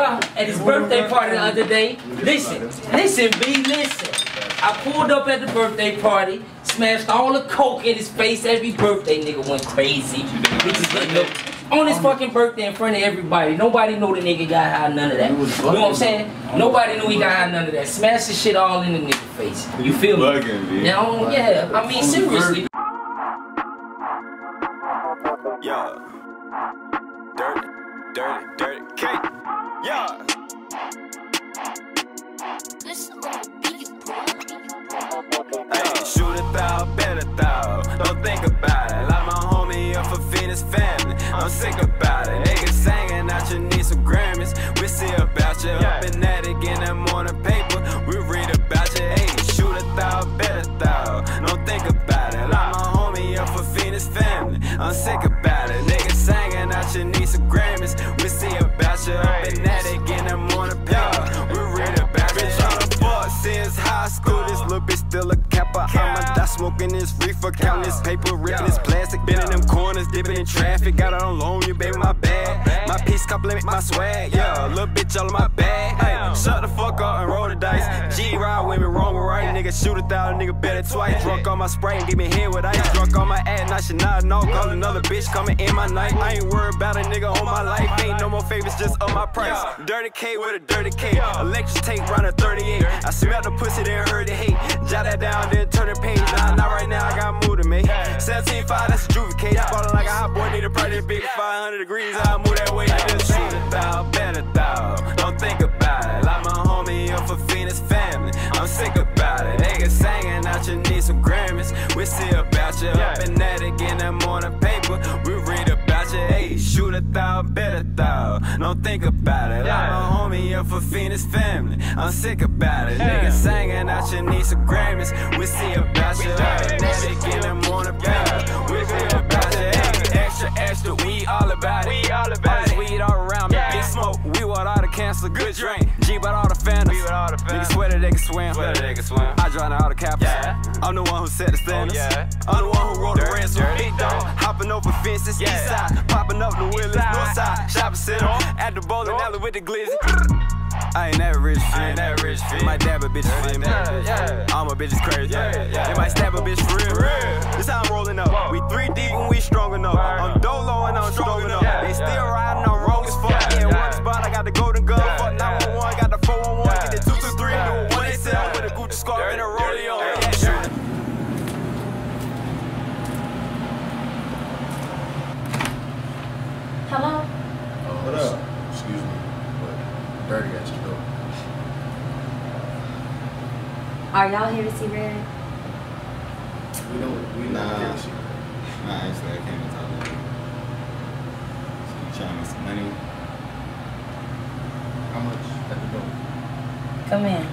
at his birthday party the other day. Listen, listen, B, listen. I pulled up at the birthday party, smashed all the coke in his face. Every birthday nigga went crazy. Bitches getting up on his fucking birthday in front of everybody. Nobody know the nigga got high, none of that. You know what I'm saying? Nobody knew he got high, none of that. Smash the shit all in the nigga face. You feel me? Bugging, B. Now, yeah, I mean, seriously. Yeah. Dirty, dirty, dirty cake. Yeah. Counting this paper, ripping this plastic, been in them corners, dipping in traffic. Got it on loan, you baby, my bag. My piece compliment my swag, yeah. Little bitch all in my bag. Hey, shut the fuck up and roll the dice. G ride with me, wrong or right. Nigga shoot a thousand, nigga better twice. Drunk on my spray and give me head with ice. Drunk on my ass, and I should not know. Call another bitch coming in my night. I ain't worried about a nigga on my life. Ain't no more favors, just up my price. Durrty Kay with a dirty K. Electric tape round a 38. I smell the pussy, then heard the hate. Jot that down, then turn the page. Nah, not right now, 17.5, that's a juvie case. Ballin' like a hot boy, need a pretty big 500 degrees. I move that way, just shoot it thou, better thou. Don't think about it. Like my homie up for Phoenix family. I'm sick about it. Niggas singing out you need some Grammys. We see about you up in that again. I'm on paper. We read about you. Hey, shoot a thou, better thou. Don't think about it. Like my homie up for Phoenix family. I'm sick about it. Niggas singing out you need some Grammys. We see about you about it. We all about it. Weed all around me. Big smoke. We want all the cancer. Good drink. G about all the phantoms. Niggas swear that they can swim. I drown all the cappers. I'm the one who set the oh, standards. I'm the one who wrote the ransom. Big dog. Hopping over fences. East side. Popping up the wheelers. North side. Shopping center. At the bowling alley with the glizzy. I ain't that rich, I ain't that rich, Might dab a bitch, feel me? I'm a bitch, is crazy. They might stab a bitch for real. This how I'm rolling up. We 3 deep and we strong enough. I'm dolo and I'm strong enough. They still riding, I'm wrong as fuck. Yeah, one spot, I got the golden gun. Fuck 911, got the 411. Get the 223, do one XL with a Gucci scarf and a rollie on. Yeah, sure. Hello? Oh, what up? Excuse me. But dirty at your door. Are y'all here to see Red? We don't. We Nah. not here to. Nah, actually, I came to talk to you. So you trying to make some money? How much at the door? Come in.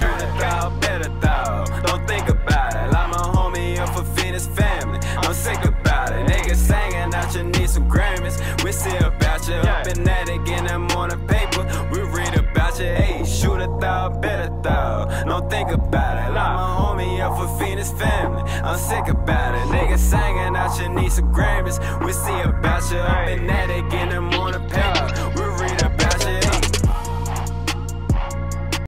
Better thou, better thou. Don't think about it. Like my homie up for Phoenix family. I'm sick about it. Niggas singing out you need some Grammys. We see about you up in that again. I'm on the paper. We read about you. Hey, shoot a thou, better thou. Don't think about it. I'm sick about it. Niggas singing out you need some Grammys.